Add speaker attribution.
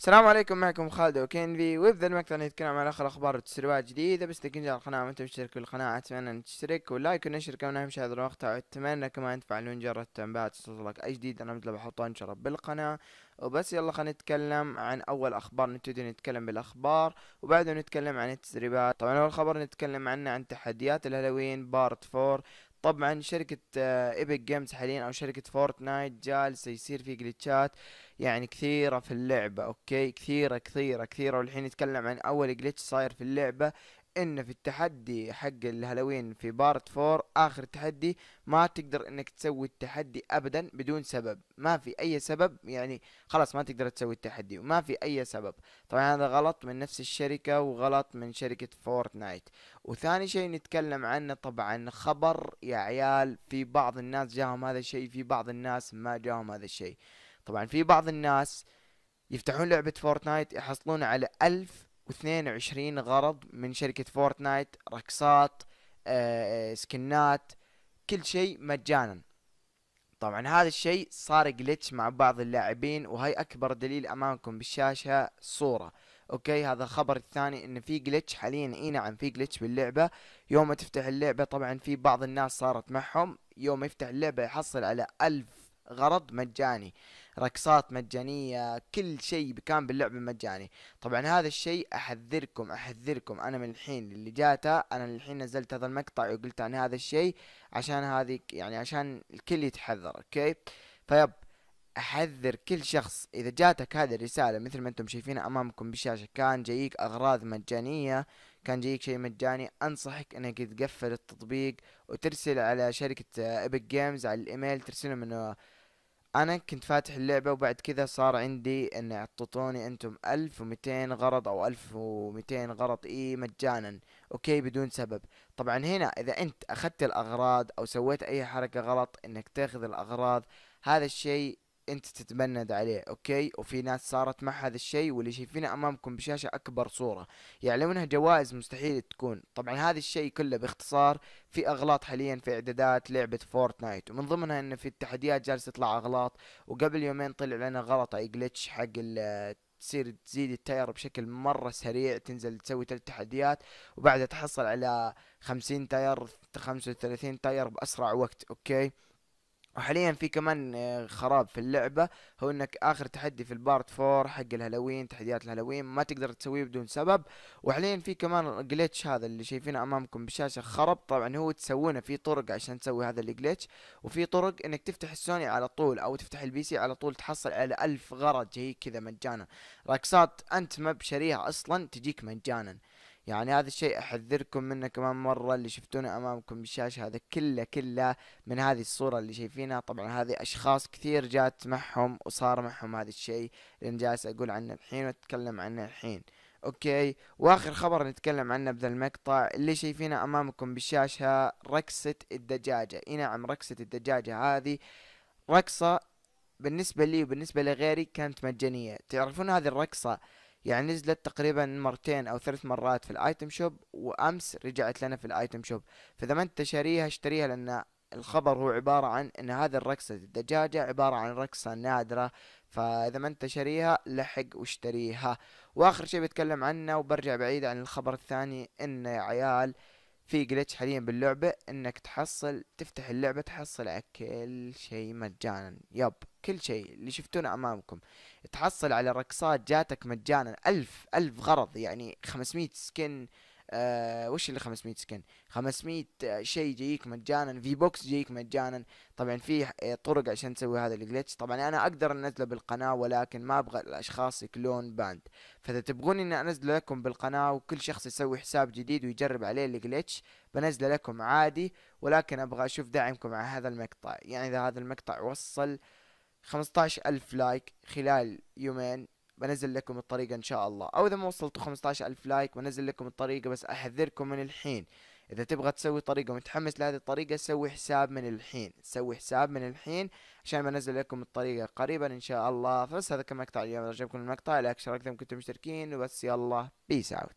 Speaker 1: السلام عليكم معكم خالد وكين في وبذا المقطع. نتكلم عن آخر أخبار وتسريبات جديدة. بس جاء القناة وأنت مشترك بالقناه أتمنى أن تشترك وال like والنشر كمان أهم شيء هذا المقطع. وأتمنى كمان تفعلون جرس التنبيهات توصلك أي جديد. أنا مثل بحطه انشره بالقناة. وبس يلا خلينا نتكلم عن أول أخبار. نبتدي نتكلم بالأخبار وبعده نتكلم عن التسريبات. طبعا أول خبر نتكلم عنه عن تحديات ال Halloween part four. طبعا شركة Epic Games حاليا أو شركة Fortnite جالسة يصير في جلتشات يعني كثيرة في اللعبة okay؟ كثيرة كثيرة كثيرة. والحين نتكلم عن أول glitch صاير في اللعبة إن في التحدي حق الهالوين في part four آخر تحدي ما تقدر إنك تسوي التحدي ابدا بدون سبب. ما في أي سبب يعني خلاص ما تقدر تسوي التحدي وما في أي سبب. طبعا هذا غلط من نفس الشركة وغلط من شركة Fortnite. وثاني شيء نتكلم عنه طبعا خبر يا عيال في بعض الناس جاهم هذا الشيء في بعض الناس ما جاهم هذا الشيء. طبعا في بعض الناس يفتحون لعبة Fortnite يحصلون على ألف واثنين وعشرين غرض من شركة Fortnite رقصات آه سكنات كل شيء مجانا. طبعا هذا الشيء صار glitch مع بعض اللاعبين وهي أكبر دليل أمامكم بالشاشة صورة. okay هذا الخبر الثاني إن في glitch حاليا. اي نعم في glitch باللعبة. يوم تفتح اللعبة طبعا في بعض الناس صارت معهم. يوم يفتح اللعبة يحصل على ألف غرض مجاني. رقصات مجانية كل شيء كان باللعبة مجاني طبعا هذا الشيء أحذركم أحذركم. أنا من الحين اللي جاته أنا الحين نزلت هذا المقطع وقلت عن هذا الشيء عشان هذه يعني عشان الكل يتحذر أوكي؟ فيب أحذر كل شخص. إذا جاتك هذه الرسالة مثل ما أنتم شايفينها أمامكم بالشاشة كان جايك أغراض مجانية كان جايك شيء مجاني أنصحك إنك تقفل التطبيق وترسل على شركة Epic Games على الإيميل ترسلهم إنه أنا كنت فاتح اللعبة وبعد كذا صار عندي إن اعطتوني أنتم ألف ومئتين غرض أو ألف ومئتين غرض إي مجانا. okay بدون سبب. طبعا هنا إذا أنت أخذت الأغراض أو سويت أي حركة غلط إنك تاخذ الأغراض هذا الشيء انت تتبند عليه okay؟ وفي ناس صارت مع هذا الشيء واللي شايفينه أمامكم بشاشة أكبر صورة. يعلمونها جوائز مستحيل تكون. طبعا هذا الشيء كله باختصار في أغلاط حاليا في إعدادات لعبة فورتنايت ومن ضمنها إن في التحديات جالس تطلع أغلاط وقبل يومين طلع لنا غلط أي glitch حق تصير تزيد ال tier بشكل مرة سريع تنزل تسوي ثلاث تحديات وبعدها تحصل على خمسين tier خمسة وثلاثين tier بأسرع وقت okay؟ وحاليا في كمان آه، خراب في اللعبة هو إنك آخر تحدي في ال part four حق الهالوين تحديات الهالوين ما تقدر تسويه بدون سبب. وحاليا في كمان glitch هذا اللي شايفينه أمامكم بالشاشة خرب. طبعا هو تسوونه في طرق عشان تسوي هذا ال glitch وفي طرق إنك تفتح السوني على طول أو تفتح ال PC على طول تحصل على ألف غرض جاي كذا مجانا. رقصات أنت ما شاريها أصلا تجيك مجانا. يعني هذا الشيء أحذركم منه كمان مرة اللي شفتونه أمامكم بالشاشة هذا كله كله من هذه الصورة اللي شايفينها. طبعا هذه أشخاص كثير جات معهم وصار معهم هذا الشيء. اللي جالس أقول عنه الحين وأتكلم عنه الحين. أوكي؟ وآخر خبر نتكلم عنه بذا المقطع اللي شايفينه أمامكم بالشاشة رقصة الدجاجة. إي نعم رقصة الدجاجة هذه. رقصة بالنسبة لي وبالنسبة لغيري كانت مجانية. تعرفون هذه الرقصة؟ يعني نزلت تقريبا مرتين أو ثلاث مرات في الآيتم شوب وأمس رجعت لنا في الآيتم شوب. فإذا ما أنت شاريها اشتريها لأن الخبر هو عبارة عن إن هذه الرقصة الدجاجة عبارة عن رقصة نادرة. فإذا ما أنت شاريها لحق واشتريها. وآخر شيء بتكلم عنه وبرجع بعيد عن الخبر الثاني إن يا عيال في glitch حاليا باللعبة إنك تحصل تفتح اللعبة تحصل على كل شيء مجانا. yep كل شيء اللي شفتونه أمامكم. تحصل على رقصات جاتك مجانا. ألف ألف غرض يعني خمسمية skin آه وش اللي 500 skin؟ 500 شيء جايك مجانا في box جايك مجانا. طبعا في آه، طرق عشان تسوي هذا ال glitch طبعا أنا أقدر أنزله بالقناة ولكن ما أبغى الأشخاص ياكلون banned فإذا تبغون إني أنزله لكم بالقناة وكل شخص يسوي حساب جديد ويجرب عليه ال glitch بنزله لكم عادي. ولكن أبغى أشوف دعمكم على هذا المقطع. يعني إذا هذا المقطع وصل خمسطعش ألف like خلال يومين بنزل لكم الطريقة إن شاء الله. أو إذا ما وصلتوا 15 ألف like بنزل لكم الطريقة بس أحذركم من الحين. إذا تبغى تسوي طريقة ومتحمس لهذه الطريقة سوي حساب من الحين. سوي حساب من الحين عشان بنزل لكم الطريقة قريبا إن شاء الله. فبس هذا كان مقطع اليوم. اذا عجبكم المقطع like اشتراك اذا كنتم مشتركين وبس يلا. peace out